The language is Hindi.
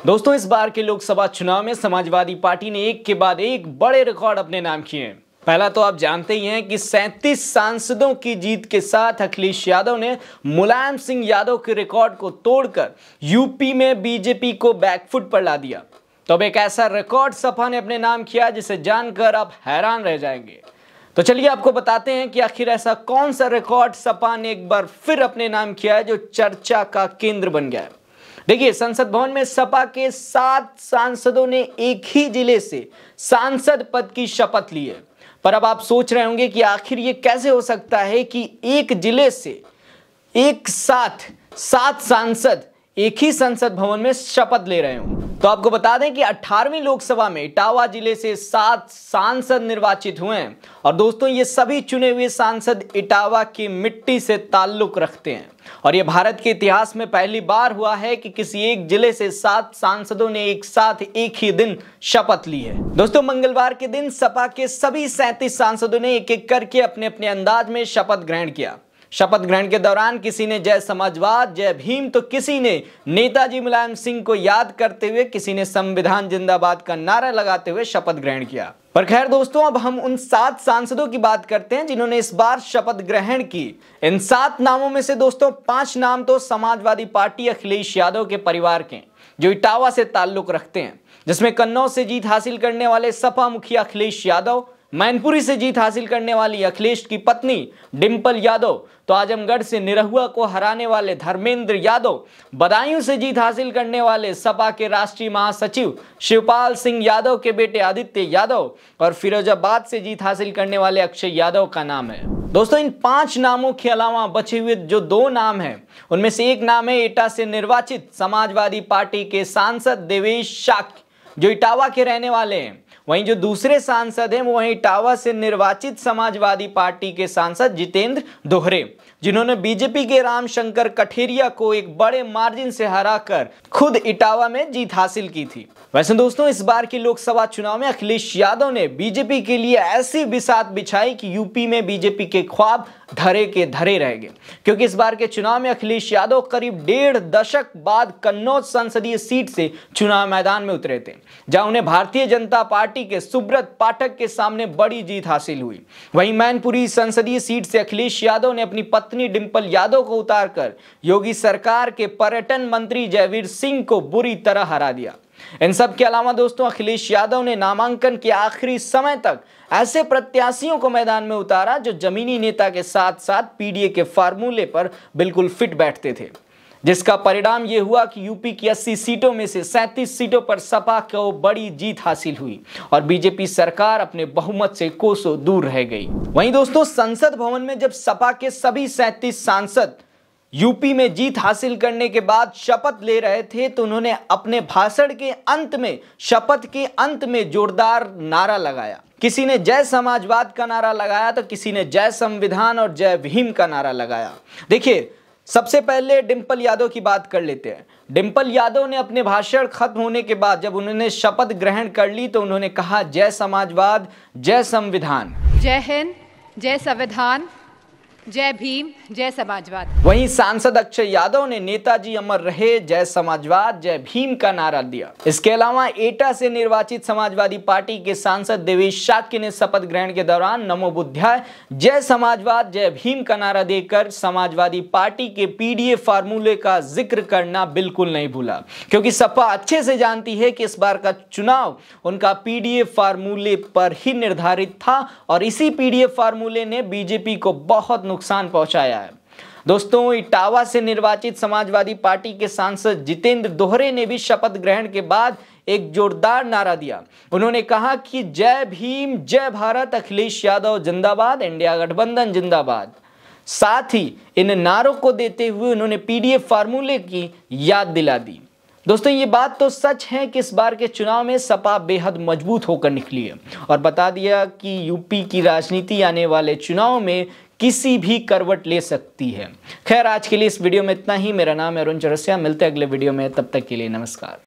दोस्तों, इस बार के लोकसभा चुनाव में समाजवादी पार्टी ने एक के बाद एक बड़े रिकॉर्ड अपने नाम किए पहला तो आप जानते ही हैं कि 37 सांसदों की जीत के साथ अखिलेश यादव ने मुलायम सिंह यादव के रिकॉर्ड को तोड़कर यूपी में बीजेपी को बैकफुट पर ला दिया। तो अब एक ऐसा रिकॉर्ड सपा ने अपने नाम किया जिसे जानकर आप हैरान रह जाएँगे। तो चलिए आपको बताते हैं कि आखिर ऐसा कौन सा रिकॉर्ड सपा ने एक बार फिर अपने नाम किया है जो चर्चा का केंद्र बन गया है। देखिए, संसद भवन में सपा के सात सांसदों ने एक ही ज़िले से सांसद पद की शपथ ली है। पर अब आप सोच रहे होंगे कि आखिर ये कैसे हो सकता है कि एक ज़िले से एक साथ सात सांसद एक ही संसद भवन में शपथ ले रहे हूँ। तो आपको बता दें कि 18वीं लोकसभा में इटावा ज़िले से सात सांसद निर्वाचित हुए हैं। और दोस्तों, ये सभी चुने हुए सांसद इटावा की मिट्टी से ताल्लुक रखते हैं। और ये भारत के इतिहास में पहली बार हुआ है कि किसी एक ज़िले से सात सांसदों ने एक साथ एक ही दिन शपथ ली है। दोस्तों, मंगलवार के दिन सपा के सभी सैंतीस सांसदों ने एक एक करके अपने अपने अंदाज में शपथ ग्रहण किया। शपथ ग्रहण के दौरान किसी ने जय समाजवाद, जय भीम तो किसी ने नेताजी मुलायम सिंह को याद करते हुए, किसी ने संविधान जिंदाबाद का नारा लगाते हुए शपथ ग्रहण किया। पर खैर दोस्तों, अब हम उन सात सांसदों की बात करते हैं, जिन्होंने इस बार शपथ ग्रहण की। इन सात नामों में से दोस्तों, पाँच नाम तो समाजवादी पार्टी अखिलेश यादव के परिवार के जो इटावा से ताल्लुक रखते हैं, जिसमें कन्नौज से जीत हासिल करने वाले सपा मुखिया अखिलेश यादव मैनपुरी से जीत हासिल करने वाली अखिलेश की पत्नी डिंपल यादव। तो आजमगढ़ से निरहुआ को हराने वाले धर्मेंद्र यादव, बदायूं से जीत हासिल करने वाले सपा के राष्ट्रीय महासचिव शिवपाल सिंह यादव के बेटे आदित्य यादव और फिरोजाबाद से जीत हासिल करने वाले अक्षय यादव का नाम है। दोस्तों, इन पाँच नामों के अलावा बचे हुए जो दो नाम हैं, उनमें से एक नाम है एटा से निर्वाचित समाजवादी पार्टी के सांसद देवेश शाक्य, जो इटावा के रहने वाले हैं। वहीं जो दूसरे सांसद हैं, वो वहीं इटावा से निर्वाचित समाजवादी पार्टी के सांसद जितेंद्र दोहरे, जिन्होंने बीजेपी के रामशंकर कठेरिया को एक बड़े मार्जिन से हराकर खुद इटावा में जीत हासिल की थी। वैसे दोस्तों, इस बार के लोकसभा चुनाव में अखिलेश यादव ने बीजेपी के लिए ऐसी बिसात बिछाई कि यूपी में बीजेपी के ख्वाब धरे के धरे रह गए। क्योंकि इस बार के चुनाव में अखिलेश यादव करीब डेढ़ दशक बाद कन्नौज संसदीय सीट से चुनाव मैदान में उतरे थे, जहाँ उन्हें भारतीय जनता पार्टी के सुब्रत पाठक के सामने बड़ी जीत हासिल हुई। वहीं मैनपुरी संसदीय सीट से अखिलेश यादव ने अपनी पत्नी डिंपल यादव को उतारकर योगी सरकार के पर्यटन मंत्री जयवीर सिंह को बुरी तरह हरा दिया। इन सब के अलावा दोस्तों, अखिलेश यादव ने नामांकन के आखिरी समय तक ऐसे प्रत्याशियों को मैदान में उतारा जो जमीनी नेता के साथ साथ पीडीए के फार्मूले पर बिल्कुल फिट बैठते थे। जिसका परिणाम यह हुआ कि यूपी की 80 सीटों में से 37 सीटों पर सपा को बड़ी जीत हासिल हुई और बीजेपी सरकार अपने बहुमत से कोसों दूर रह गई। वहीं दोस्तों, संसद भवन में जब सपा के सभी 37 सांसद यूपी में जीत हासिल करने के बाद शपथ ले रहे थे तो उन्होंने अपने भाषण के अंत में, शपथ के अंत में जोरदार नारा लगाया। किसी ने जय समाजवाद का नारा लगाया तो किसी ने जय संविधान और जय भीम का नारा लगाया। देखिए सबसे पहले डिंपल यादव की बात कर लेते हैं। डिंपल यादव ने अपने भाषण खत्म होने के बाद जब उन्होंने शपथ ग्रहण कर ली तो उन्होंने कहा, जय समाजवाद, जय संविधान। जय हिंद, जय संविधान। जय भीम, जय समाजवाद। वहीं सांसद अक्षय यादव ने नेताजी अमर रहे, जय समाजवाद, जय भीम का नारा दिया। इसके अलावा एटा से निर्वाचित समाजवादी पार्टी के सांसद देवेश शाक्य ने शपथ ग्रहण के दौरान नमो बुद्धाय जय समाजवाद, जय भीम का नारा देकर समाजवादी पार्टी के पीडीए फार्मूले का ज़िक्र करना बिल्कुल नहीं भूला। क्योंकि सपा अच्छे से जानती है कि इस बार का चुनाव उनका पीडीए फार्मूले पर ही निर्धारित था, और इसी पीडीए फार्मूले ने बीजेपी को बहुत नुकसान पहुँचाया है। दोस्तों, इटावा से निर्वाचित समाजवादी पार्टी के सांसद जितेंद्र दोहरे ने भी शपथ ग्रहण के बाद एक जोरदार नारा दिया। उन्होंने कहा कि जय भीम, जय भारत, अखिलेश यादव जिंदाबाद इंडिया गठबंधन जिंदाबाद। साथ ही इन नारों को देते हुए उन्होंने पीडीएफ फार्मूले की याद दिला दी। दोस्तों, ये बात तो सच है कि इस बार के चुनाव में सपा बेहद मज़बूत होकर निकली है। और बता दिया कि यूपी की राजनीति आने वाले चुनाव में किसी भी करवट ले सकती है। खैर, आज के लिए इस वीडियो में इतना ही। मेरा नाम अरुण चौरसिया। मिलते हैं अगले वीडियो में। तब तक के लिए नमस्कार।